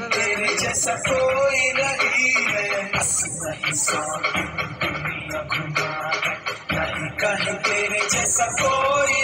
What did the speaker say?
तेरे जैसा कोई नहीं है। नहीं सौ नहीं कहीं तेरे जैसा कोई